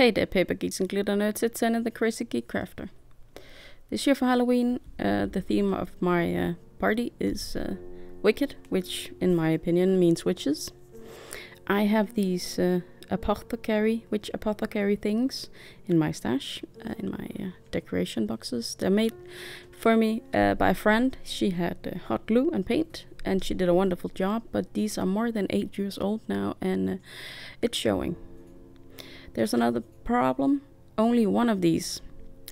Hey there, paper geeks and glitter nerds. It's Anna, the Crazy Geek Crafter. This year for Halloween, uh, the theme of my uh, party is uh, Wicked, which, in my opinion, means witches. I have these uh, apothecary, witch apothecary things in my stash, uh, in my uh, decoration boxes. They're made for me by a friend. She had hot glue and paint, and she did a wonderful job. But these are more than eight years old now, and it's showing. There's another problem. Only one of these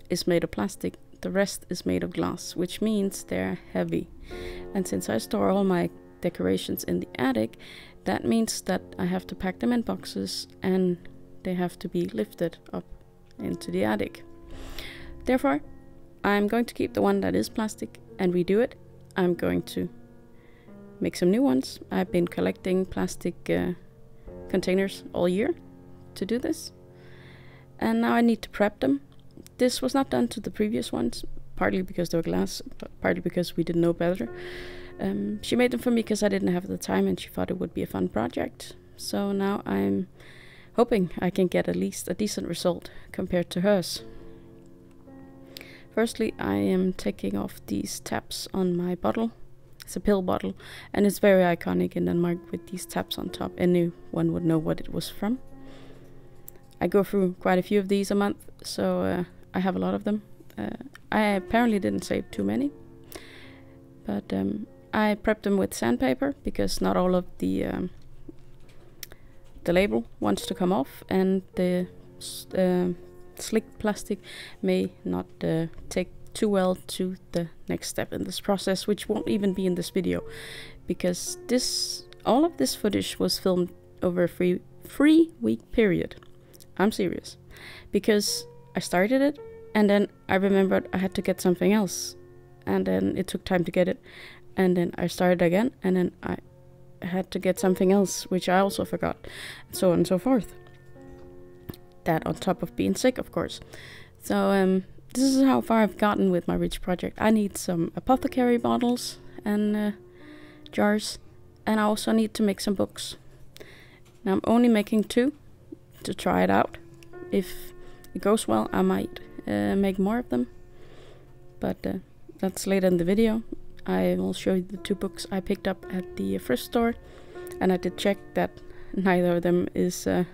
is made of plastic. The rest is made of glass, which means they're heavy. And since I store all my decorations in the attic, that means that I have to pack them in boxes and they have to be lifted up into the attic. Therefore, I'm going to keep the one that is plastic and redo it. I'm going to make some new ones. I've been collecting plastic uh, containers all year to do this. And now I need to prep them. This was not done to the previous ones, partly because they were glass, partly because we didn't know better. Um, she made them for me because I didn't have the time and she thought it would be a fun project. So now I'm hoping I can get at least a decent result compared to hers. Firstly, I am taking off these tabs on my bottle. It's a pill bottle and it's very iconic in Denmark with these tabs on top. Anyone would know what it was from. I go through quite a few of these a month, so uh, I have a lot of them. Uh, I apparently didn't save too many, but um, I prepped them with sandpaper because not all of the um, the label wants to come off, and the uh, slick plastic may not uh, take too well to the next step in this process, which won't even be in this video, because this all of this footage was filmed over a free three week period. I'm serious. Because I started it and then I remembered I had to get something else. And then it took time to get it. And then I started again and then I had to get something else, which I also forgot. And So on and so forth. That on top of being sick, of course. So um, this is how far I've gotten with my Rich project. I need some apothecary bottles and uh, jars. And I also need to make some books. Now I'm only making two to try it out. If it goes well, I might uh, make more of them. But uh, that's later in the video. I will show you the two books I picked up at the first store. And I did check that neither of them is uh,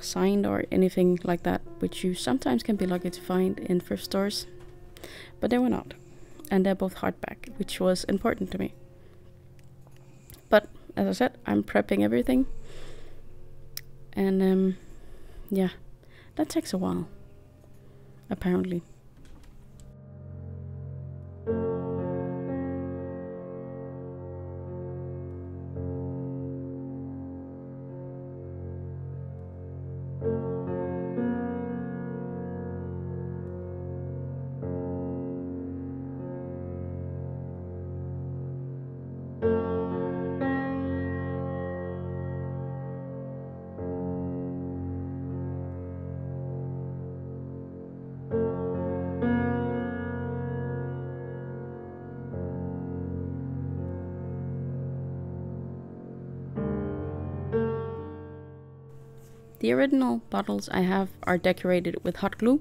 signed or anything like that, which you sometimes can be lucky to find in thrift stores. But they were not. And they're both hardback, which was important to me. But as I said, I'm prepping everything and um, yeah, that takes a while, apparently. The original bottles I have are decorated with hot glue.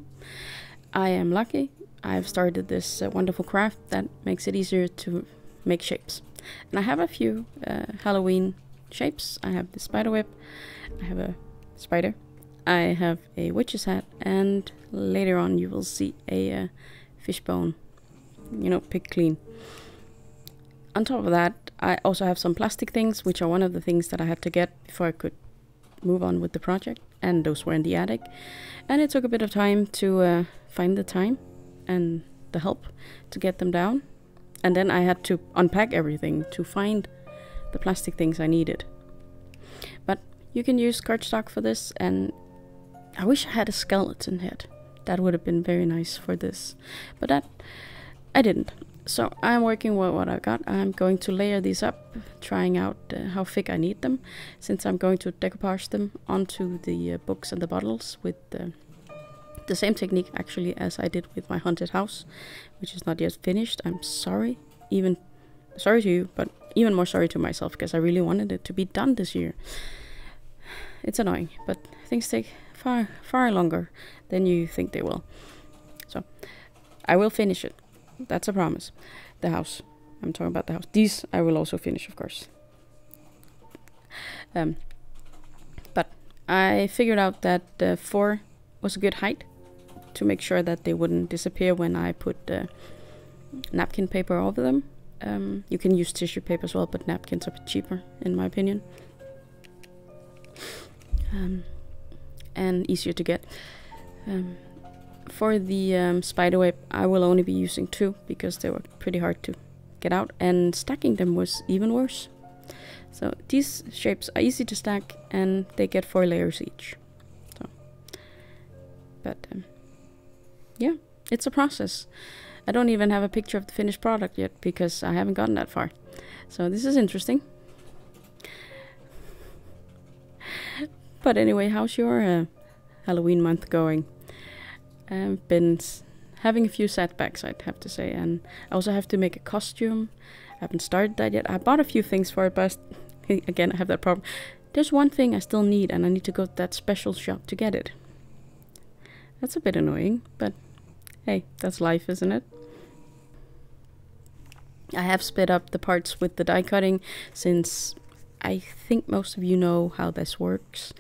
I am lucky. I've started this uh, wonderful craft that makes it easier to make shapes. And I have a few uh, Halloween shapes. I have the spider web, I have a spider, I have a witch's hat, and later on you will see a uh, fishbone, you know, picked clean. On top of that, I also have some plastic things, which are one of the things that I had to get before I could move on with the project, and those were in the attic. And it took a bit of time to uh, find the time and the help to get them down. And then I had to unpack everything to find the plastic things I needed. But you can use cardstock for this, and I wish I had a skeleton head. That would have been very nice for this. But that I didn't. So I'm working with what I've got. I'm going to layer these up, trying out uh, how thick I need them, since I'm going to decoupage them onto the uh, books and the bottles with uh, the same technique actually as I did with my haunted house, which is not yet finished. I'm sorry, even sorry to you, but even more sorry to myself because I really wanted it to be done this year. It's annoying, but things take far far longer than you think they will. So I will finish it. That's a promise. The house. I'm talking about the house. These I will also finish, of course. Um, but I figured out that uh, four was a good height to make sure that they wouldn't disappear when I put uh, napkin paper over them. Um, you can use tissue paper as well, but napkins are cheaper, in my opinion. Um, and easier to get. Um, for the um, spiderweb, I will only be using two because they were pretty hard to get out, and stacking them was even worse. So these shapes are easy to stack, and they get four layers each. So, but um, yeah, it's a process. I don't even have a picture of the finished product yet because I haven't gotten that far. So this is interesting. but anyway, how's your uh, Halloween month going? I've been having a few setbacks, I'd have to say, and I also have to make a costume. I haven't started that yet. I bought a few things for it, but again, I have that problem. There's one thing I still need, and I need to go to that special shop to get it. That's a bit annoying, but hey, that's life, isn't it? I have split up the parts with the die cutting since I think most of you know how this works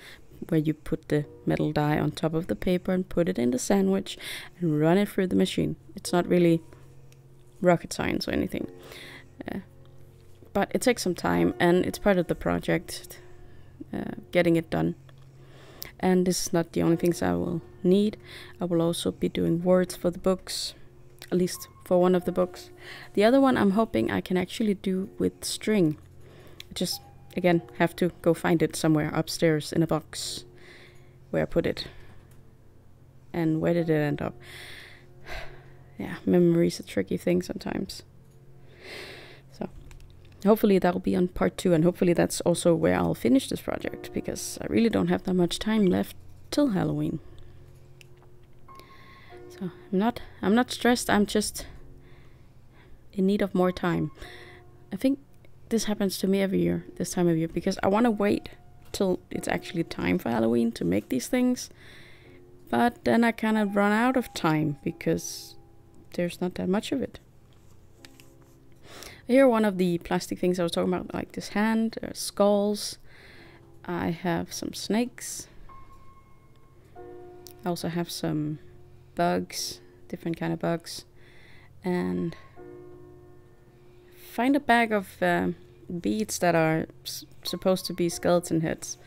where you put the metal die on top of the paper and put it in the sandwich and run it through the machine. It's not really rocket science or anything. Uh, but it takes some time and it's part of the project uh, getting it done. And this is not the only things I will need. I will also be doing words for the books, at least for one of the books. The other one I'm hoping I can actually do with string. Just again have to go find it somewhere upstairs in a box where I put it. And where did it end up? yeah, memory's a tricky thing sometimes. So hopefully that'll be on part two and hopefully that's also where I'll finish this project because I really don't have that much time left till Halloween. So I'm not I'm not stressed, I'm just in need of more time. I think this happens to me every year, this time of year, because I want to wait till it's actually time for Halloween to make these things. But then I kind of run out of time because there's not that much of it. Here, one of the plastic things I was talking about, like this hand, uh, skulls. I have some snakes. I also have some bugs, different kind of bugs, and find a bag of uh, beads that are supposed to be skeleton heads.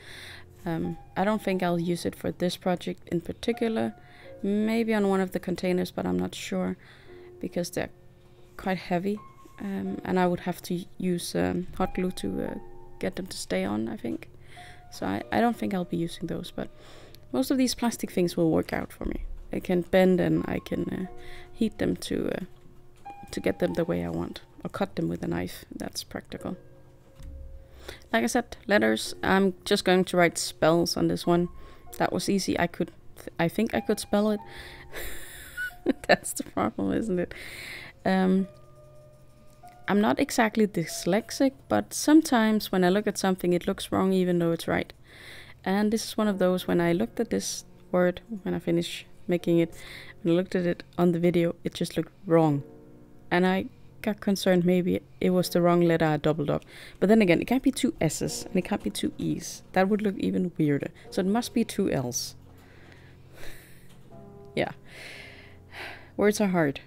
Um, I don't think I'll use it for this project in particular. Maybe on one of the containers, but I'm not sure because they're quite heavy. Um, and I would have to use um, hot glue to uh, get them to stay on, I think. So I, I don't think I'll be using those, but most of these plastic things will work out for me. I can bend and I can uh, heat them to uh, to get them the way I want or cut them with a knife. That's practical. Like I said, letters. I'm just going to write spells on this one. That was easy. I could, th I think I could spell it. That's the problem, isn't it? Um, I'm not exactly dyslexic, but sometimes when I look at something, it looks wrong even though it's right. And this is one of those when I looked at this word, when I finished making it, when I looked at it on the video, it just looked wrong. And I got concerned maybe it was the wrong letter I doubled up. But then again, it can't be two S's and it can't be two E's. That would look even weirder. So it must be two L's. yeah. Words are hard.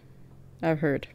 I've heard.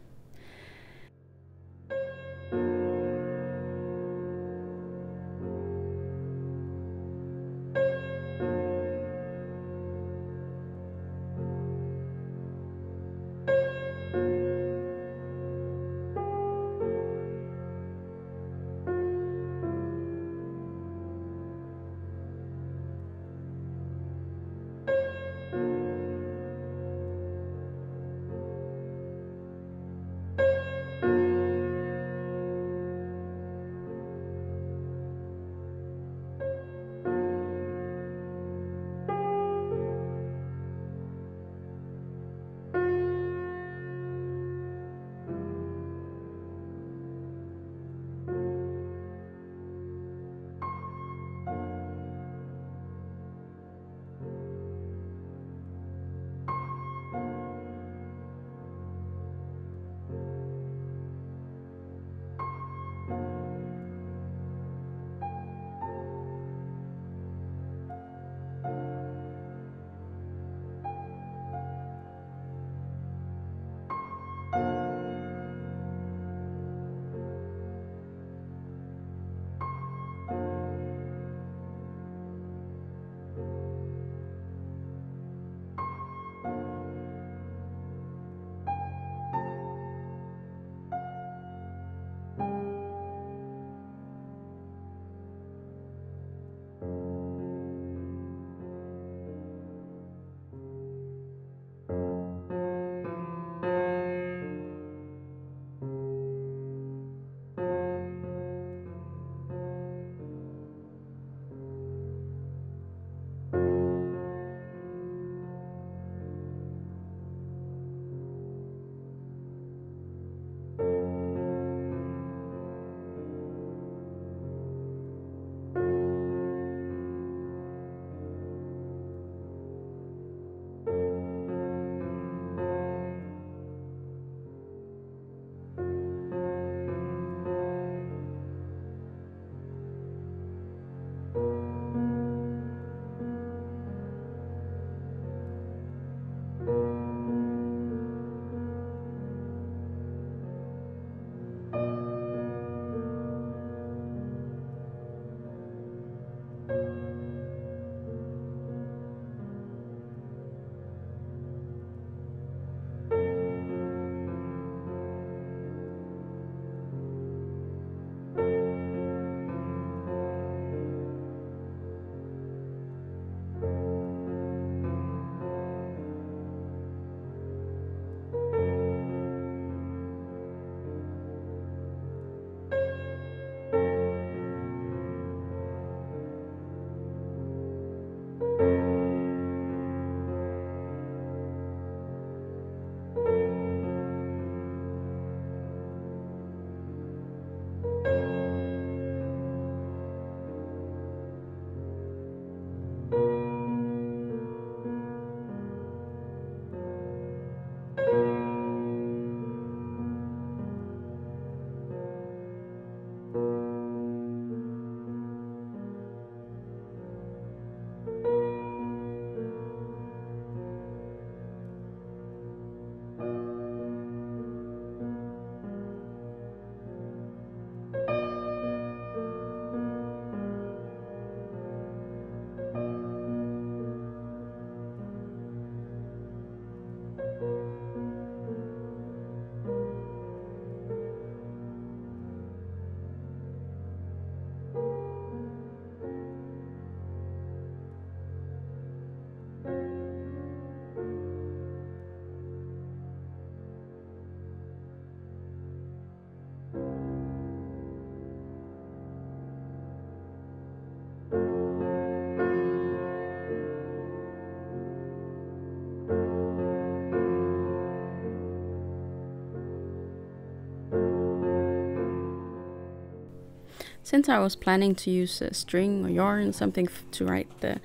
Since I was planning to use a string or yarn, or something to write the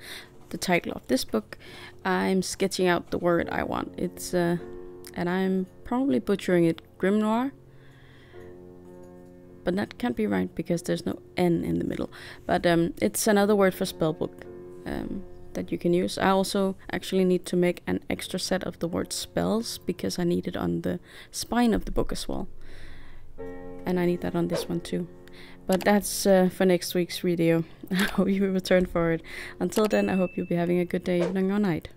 the title of this book, I'm sketching out the word I want. It's uh, and I'm probably butchering it, grimoire. But that can't be right because there's no N in the middle. But um, it's another word for spellbook um, that you can use. I also actually need to make an extra set of the word spells because I need it on the spine of the book as well. And I need that on this one too. But that's uh, for next week's video. I hope you return for it. Until then, I hope you'll be having a good day, evening, or night.